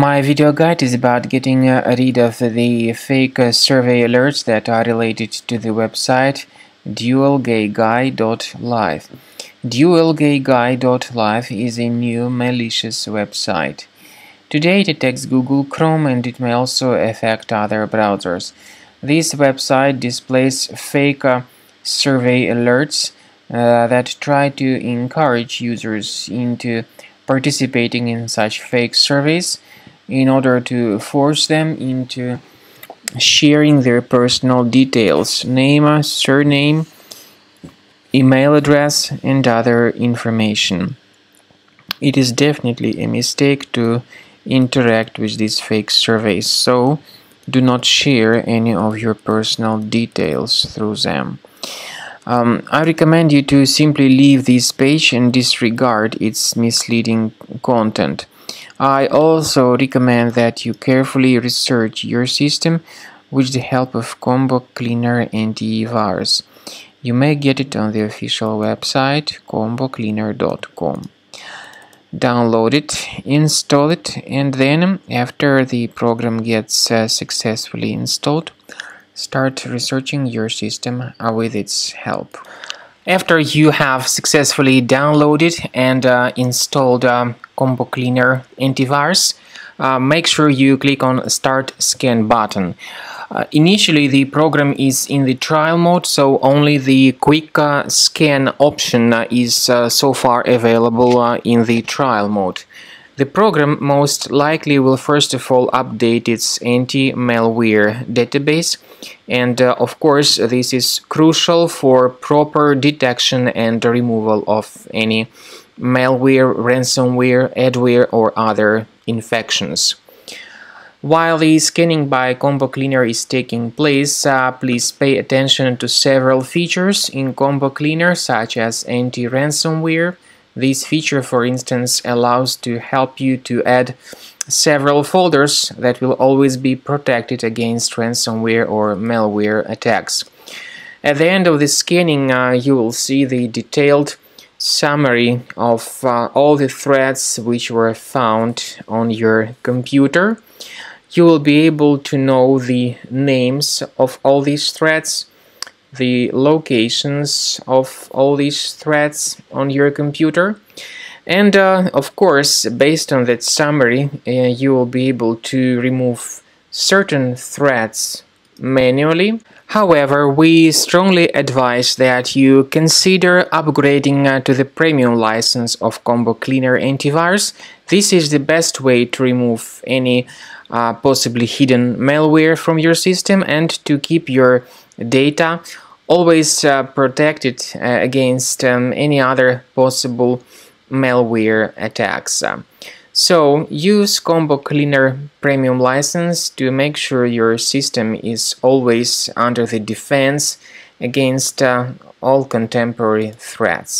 My video guide is about getting rid of the fake uh, survey alerts that are related to the website dualgalguy.live. Dualgalguy.live is a new malicious website. Today it attacks Google Chrome and it may also affect other browsers. This website displays fake uh, survey alerts uh, that try to encourage users into participating in such fake surveys in order to force them into sharing their personal details, name, surname, email address, and other information. It is definitely a mistake to interact with these fake surveys, so do not share any of your personal details through them. Um, I recommend you to simply leave this page and disregard its misleading content. I also recommend that you carefully research your system with the help of Combo Cleaner Antivirus. You may get it on the official website combocleaner.com. Download it, install it, and then after the program gets uh, successfully installed, start researching your system uh, with its help. After you have successfully downloaded and uh, installed um, Combo Cleaner antivirus, uh, make sure you click on Start Scan button. Uh, initially the program is in the trial mode, so only the quick uh, scan option uh, is uh, so far available uh, in the trial mode. The program most likely will first of all update its anti-malware database and uh, of course this is crucial for proper detection and removal of any malware, ransomware, adware or other infections. While the scanning by Combo Cleaner is taking place, uh, please pay attention to several features in Combo Cleaner such as anti-ransomware. This feature, for instance, allows to help you to add several folders that will always be protected against ransomware or malware attacks. At the end of the scanning, uh, you will see the detailed summary of uh, all the threads which were found on your computer. You will be able to know the names of all these threads, the locations of all these threads on your computer, and uh, of course, based on that summary, uh, you will be able to remove certain threads manually. However, we strongly advise that you consider upgrading uh, to the premium license of Combo Cleaner Antivirus. This is the best way to remove any uh, possibly hidden malware from your system and to keep your data always uh, protected uh, against um, any other possible malware attacks. So use Combo Cleaner Premium license to make sure your system is always under the defense against uh, all contemporary threats.